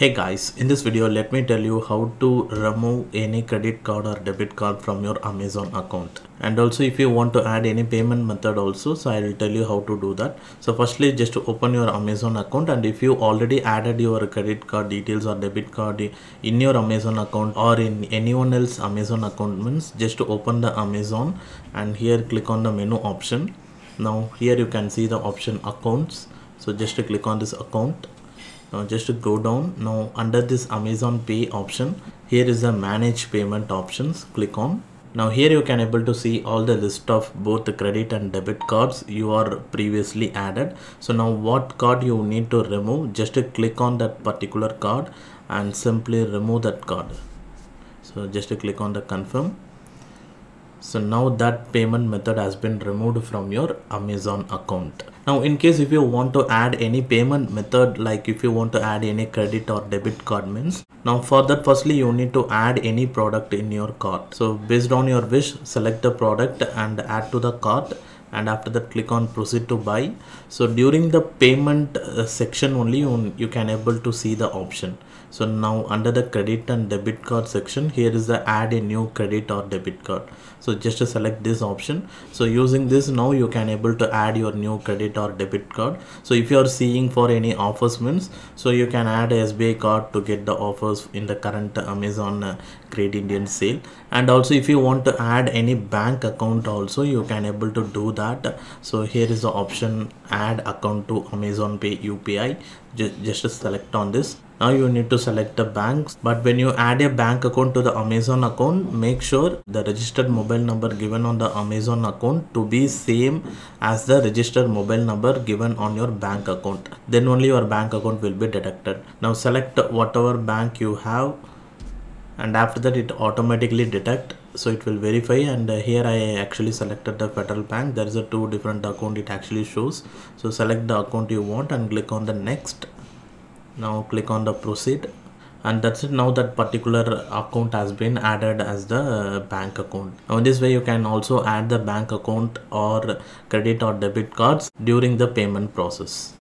Hey guys, in this video let me tell you how to remove any credit card or debit card from your Amazon account. And also if you want to add any payment method also, so I will tell you how to do that. So firstly just to open your Amazon account and if you already added your credit card details or debit card in your Amazon account or in anyone else Amazon account means just to open the Amazon and here click on the menu option. Now here you can see the option accounts. So just to click on this account now just to go down now under this amazon pay option here is the manage payment options. Click on. Now here you can able to see all the list of both the credit and debit cards you are previously added. So now what card you need to remove just to click on that particular card and simply remove that card. So just to click on the confirm so now that payment method has been removed from your amazon account. Now in case if you want to add any payment method like if you want to add any credit or debit card means now for that firstly you need to add any product in your cart. So based on your wish select the product and add to the cart and after that click on proceed to buy. So during the payment uh, section only you, can able to see the option. So now under the credit and debit card section here is the add a new credit or debit card. So just to select this option. So using this now you can able to add your new credit or debit card. So if you are seeing for any offers means so you can add sbi card to get the offers in the current amazon uh, great indian sale. And also if you want to add any bank account also you can able to do that. So here is the option add account to amazon pay upi just, just select on this. Now you need to select the banks. But when you add a bank account to the amazon account make sure the registered mobile number given on the amazon account to be same as the registered mobile number given on your bank account. Then only your bank account will be detected now select whatever bank you have and after that it automatically detect so it will verify and uh, here I actually selected the federal bank. There is a two different account it actually shows. So select the account you want and click on the next. Now click on the proceed. And that's it. Now that particular account has been added as the bank account. Now in this way you can also add the bank account or credit or debit cards during the payment process